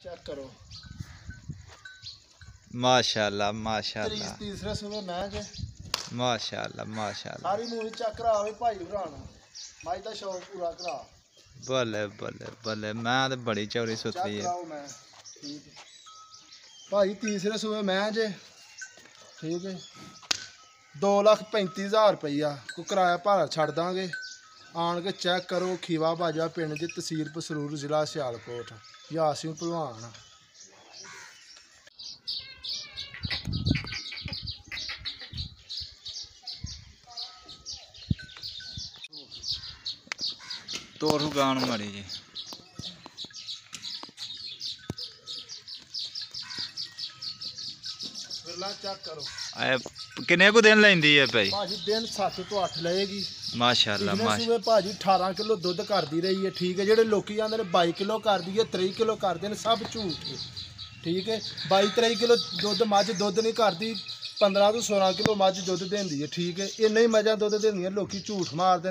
Check ਕਰੋ। ਮਾਸ਼ਾਅੱਲਾ ਮਾਸ਼ਾਅੱਲਾ। ਤੀਸਰੇ ਸੂਬੇ ਮੈਂ ਜੇ ਮਾਸ਼ਾਅੱਲਾ ਮਾਸ਼ਾਅੱਲਾ। ਸਾਰੀ ਮੂਵੀ ਚੈੱਕ ਕਰਾਵੇ ਭਾਈ ਭਰਾਣ ਮਾਈ ਦਾ ਸ਼ੌਕ ਪੂਰਾ ਕਰਾ। ਬੱਲੇ ਬੱਲੇ ਬੱਲੇ। ਮੈਂ ਤੇ ਬੜੀ ਚੈੱਕ ਸੁੱਤੀ ਹੈ ਭਾਈ ਤੀਸਰੇ ਸੂਬੇ ਮੈਂ ਜੇ। ਠੀਕ ਹੈ 235000 ਰੁਪਈਆ। ਕੋ ਕਿਰਾਇਆ ਭਾੜਾ ਛੱਡ ਦਾਂਗੇ। ਆਣ ਕੇ ਚੈੱਕ ਕਰੋ ਖੀਵਾ ਬਾਜਾ ਪਿੰਡ ਦੀ ਤਹਿਸੀਲ ਪਸਰੂਰ ਜ਼ਿਲ੍ਹਾ ਸਿਆਲਕੋਟ। ਯਾਸੀਨ ਭਲਵਾਨ। ਤੋਰ ਗਾਣ ਮੜੀ ਜੀ। ਫਿਰਲਾ ਚੈੱਕ ਕਰੋ। ਐ ਕਿੰਨੇ ਕੁ ਦਿਨ ਲੈਂਦੀ ਹੈ ਭਾਈ? ਭਾਜੀ ਦਿਨ 7 ਤੋਂ 8 ਲਏਗੀ। ਮਾਸ਼ਾਅੱਲਾ ਮਾਸ਼ਾ ਸੂਬੇ ਭਾਜੀ 18 ਕਿਲੋ ਦੁੱਧ ਕਰਦੀ ਰਹੀ ਹੈ ਠੀਕ ਹੈ ਜਿਹੜੇ ਲੋਕੀ ਜਾਂਦੇ ਨੇ 22 ਕਿਲੋ ਕਰਦੀ ਹੈ 23 ਕਿਲੋ ਕਰਦੇ ਨੇ ਸਭ ਝੂਠ ਹੈ ਠੀਕ ਹੈ 22 23 ਕਿਲੋ ਦੁੱਧ ਮੱਝ ਦੁੱਧ ਨਹੀਂ ਕਰਦੀ 15 ਤੋਂ 16 ਕਿਲੋ ਮੱਝ ਦੁੱਧ ਦਿੰਦੀ ਹੈ ਠੀਕ ਹੈ ਇੰਨਾ ਹੀ ਮੱਝਾਂ ਦੁੱਧ ਦਿੰਦੀਆਂ ਲੋਕੀ ਝੂਠ ਮਾਰਦੇ ਨੇ।